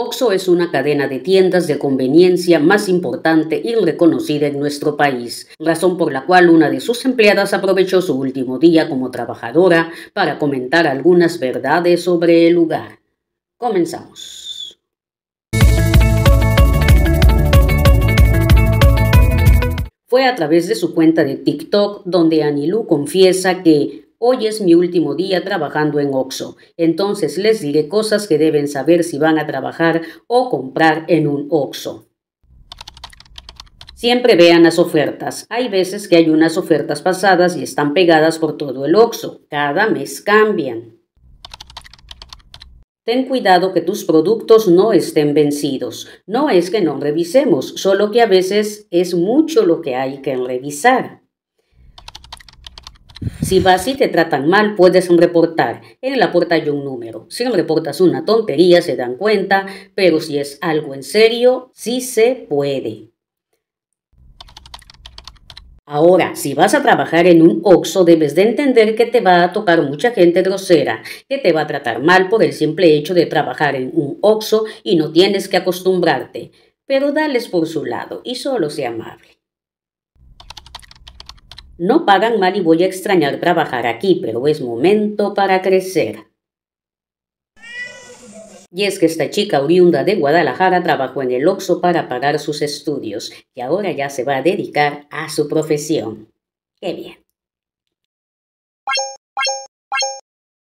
Oxo es una cadena de tiendas de conveniencia más importante y reconocida en nuestro país, razón por la cual una de sus empleadas aprovechó su último día como trabajadora para comentar algunas verdades sobre el lugar. Comenzamos. Fue a través de su cuenta de TikTok donde Anilú confiesa que Hoy es mi último día trabajando en Oxo, entonces les diré cosas que deben saber si van a trabajar o comprar en un Oxo. Siempre vean las ofertas. Hay veces que hay unas ofertas pasadas y están pegadas por todo el Oxo. Cada mes cambian. Ten cuidado que tus productos no estén vencidos. No es que no revisemos, solo que a veces es mucho lo que hay que revisar. Si vas y te tratan mal, puedes reportar. En la puerta hay un número. Si reportas una tontería, se dan cuenta, pero si es algo en serio, sí se puede. Ahora, si vas a trabajar en un OXO, debes de entender que te va a tocar mucha gente grosera, que te va a tratar mal por el simple hecho de trabajar en un OXO y no tienes que acostumbrarte. Pero dales por su lado y solo sea amable. No pagan mal y voy a extrañar trabajar aquí, pero es momento para crecer. Y es que esta chica oriunda de Guadalajara trabajó en el Oxxo para pagar sus estudios y ahora ya se va a dedicar a su profesión. ¡Qué bien!